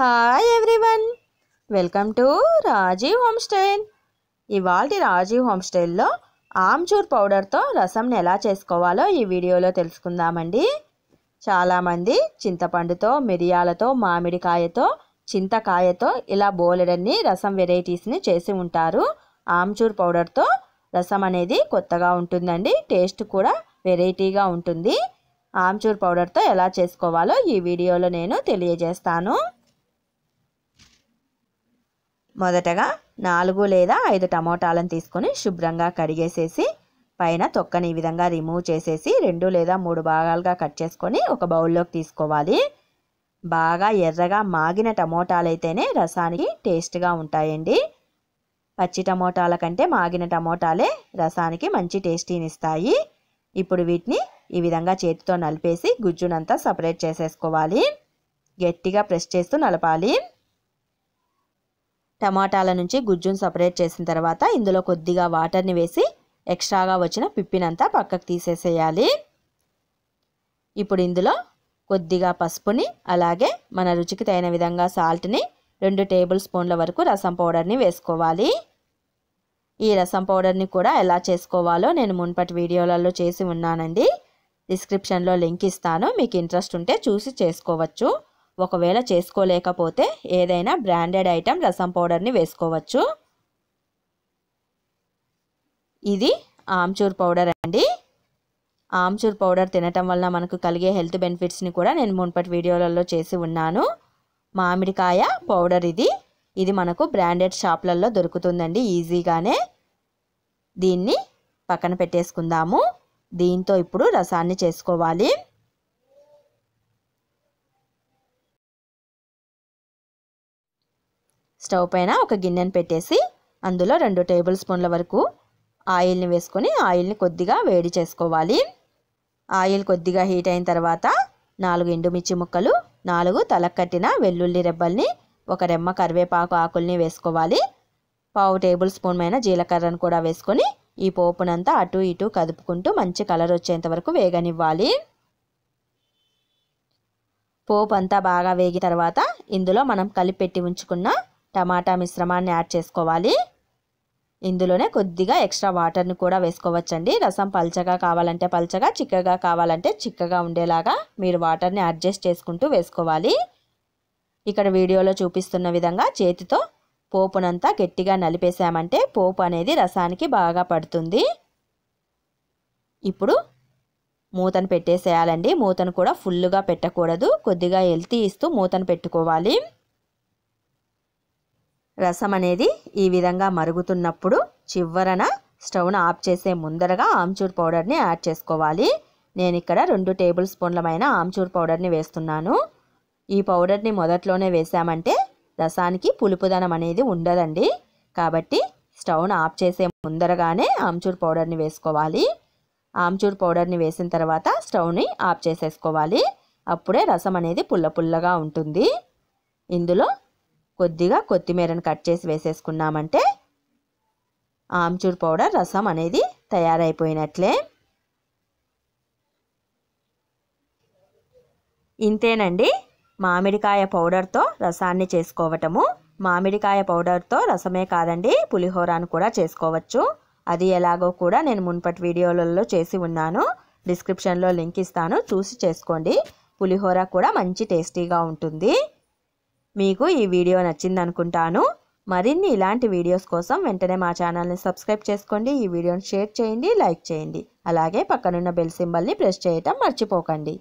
Hi everyone welcome to Rajiv home style ఇవాళ Rajiv home స్టైల్లో ఆమ్చూర్ పౌడర్తో రసంని ఎలా చేసుకోవాలో ఈ వీడియోలో తెలుసుకుందామండి. చాలామంది చింతపండుతో మిరియాలతో మామిడికాయతో చింతకాయతో ఇలా బోలెడన్ని రసం వెరైటీస్ని చేసి ఉంటారు. ఆమ్చూర్ పౌడర్తో రసం అనేది కొత్తగా ఉంటుందండి. టేస్ట్ కూడా వెరైటీగా ఉంటుంది. ఆమ్చూర్ పౌడర్తో ఎలా చేసుకోవాలో ఈ వీడియోలో నేను తెలియజేస్తాను. మొదటగా నాలుగు లేదా ఐదు టమోటాలను తీసుకొని శుభ్రంగా కడిగేసేసి పైన తొక్కని ఈ విధంగా రిమూవ్ చేసేసి రెండు లేదా మూడు భాగాలుగా కట్ చేసుకొని ఒక బౌల్లోకి తీసుకోవాలి. బాగా ఎర్రగా మాగిన టమోటాలు అయితేనే రసానికి టేస్ట్గా ఉంటాయండి. పచ్చి టమోటాల కంటే మాగిన టమోటాలే రసానికి మంచి టేస్టీని ఇస్తాయి. ఇప్పుడు వీటిని ఈ విధంగా చేతితో నలిపేసి గుజ్జునంతా సపరేట్ చేసేసుకోవాలి. గట్టిగా ప్రెస్ చేస్తూ నలపాలి. టమాటాల నుంచి గుజ్జును సపరేట్ చేసిన తర్వాత ఇందులో కొద్దిగా వాటర్ని వేసి ఎక్స్ట్రాగా వచ్చిన పిప్పినంతా పక్కకు తీసేసేయాలి. ఇప్పుడు ఇందులో కొద్దిగా పసుపుని అలాగే మన రుచికి తగిన విధంగా సాల్ట్ని రెండు టేబుల్ స్పూన్ల వరకు రసం పౌడర్ని వేసుకోవాలి. ఈ రసం పౌడర్ని కూడా ఎలా చేసుకోవాలో నేను మున్పటి వీడియోలలో చేసి ఉన్నానండి. డిస్క్రిప్షన్లో లింక్ ఇస్తాను. మీకు ఇంట్రెస్ట్ ఉంటే చూసి చేసుకోవచ్చు. ఒకవేళ చేసుకోలేకపోతే ఏదైనా బ్రాండెడ్ ఐటెం రసం పౌడర్ని వేసుకోవచ్చు. ఇది ఆమ్చూర్ పౌడర్ అండి. ఆమ్చూర్ పౌడర్ తినటం వల్ల మనకు కలిగే హెల్త్ బెనిఫిట్స్ని కూడా నేను మున్పటి వీడియోలలో చేసి ఉన్నాను. మామిడికాయ పౌడర్ ఇది. ఇది మనకు బ్రాండెడ్ షాప్లలో దొరుకుతుందండి ఈజీగానే. దీన్ని పక్కన పెట్టేసుకుందాము. దీంతో ఇప్పుడు రసాన్ని చేసుకోవాలి. స్టవ్ పైన ఒక గిన్నెను పెట్టేసి అందులో రెండు టేబుల్ స్పూన్ల వరకు ఆయిల్ని వేసుకొని ఆయిల్ని కొద్దిగా వేడి చేసుకోవాలి. ఆయిల్ కొద్దిగా హీట్ అయిన తర్వాత నాలుగు ఎండుమిర్చి ముక్కలు నాలుగు తలకట్టిన వెల్లుల్లి రెబ్బల్ని ఒక రెమ్మ కరివేపాకు ఆకుల్ని వేసుకోవాలి. పావు టేబుల్ స్పూన్ పైన జీలకర్రను కూడా వేసుకొని ఈ పోపునంతా అటు ఇటు కదుపుకుంటూ మంచి కలర్ వచ్చేంత వరకు వేగనివ్వాలి. పోపు అంతా బాగా వేగిన తర్వాత ఇందులో మనం కలిపెట్టి ఉంచుకున్న టమాటా మిశ్రమాన్ని యాడ్ చేసుకోవాలి. ఇందులోనే కొద్దిగా ఎక్స్ట్రా వాటర్ని కూడా వేసుకోవచ్చండి. రసం పల్చగా కావాలంటే పల్చగా చిక్కగా కావాలంటే చిక్కగా ఉండేలాగా మీరు వాటర్ని అడ్జస్ట్ చేసుకుంటూ వేసుకోవాలి. ఇక్కడ వీడియోలో చూపిస్తున్న విధంగా చేతితో పోపునంతా గట్టిగా నలిపేసామంటే పోపు అనేది రసానికి బాగా పడుతుంది. ఇప్పుడు మూతను పెట్టేసేయాలండి. మూతను కూడా ఫుల్గా పెట్టకూడదు. కొద్దిగా ఎల్తీ ఇస్తూ మూతను పెట్టుకోవాలి. రసం అనేది ఈ విధంగా మరుగుతున్నప్పుడు చివరన స్టవ్ను ఆఫ్ చేసే ముందరగా ఆమ్చూర్ పౌడర్ని యాడ్ చేసుకోవాలి. నేను ఇక్కడ రెండు టేబుల్ స్పూన్లమైన ఆమ్చూర్ పౌడర్ని వేస్తున్నాను. ఈ పౌడర్ని మొదట్లోనే వేసామంటే రసానికి పులుపుదనం అనేది ఉండదండి. కాబట్టి స్టవ్ను ఆఫ్ చేసే ముందరగానే ఆమ్చూర్ పౌడర్ని వేసుకోవాలి. ఆమ్చూర్ పౌడర్ని వేసిన తర్వాత స్టవ్ని ఆఫ్ చేసేసుకోవాలి. అప్పుడే రసం అనేది పుల్ల పుల్లగా ఉంటుంది. ఇందులో కొద్దిగా కొత్తిమీరను కట్ చేసి వేసేసుకున్నామంటే ఆమ్చూర్ పౌడర్ రసం అనేది తయారైపోయినట్లే. ఇంతేనండి మామిడికాయ పౌడర్తో రసాన్ని చేసుకోవటము. మామిడికాయ పౌడర్తో రసమే కాదండి పులిహోరాను కూడా చేసుకోవచ్చు. అది ఎలాగో కూడా నేను మున్పటి వీడియోలలో చేసి ఉన్నాను. డిస్క్రిప్షన్లో లింక్ ఇస్తాను చూసి చేసుకోండి. పులిహోర కూడా మంచి టేస్టీగా ఉంటుంది. మీకు ఈ వీడియో నచ్చింది అనుకుంటాను మరిన్ని ఇలాంటి వీడియోస్ కోసం వెంటనే మా ఛానల్ని సబ్స్క్రైబ్ చేసుకోండి. ఈ వీడియోని షేర్ చేయండి లైక్ చేయండి. అలాగే పక్కనున్న బెల్ సింబల్ని ప్రెస్ చేయటం మర్చిపోకండి.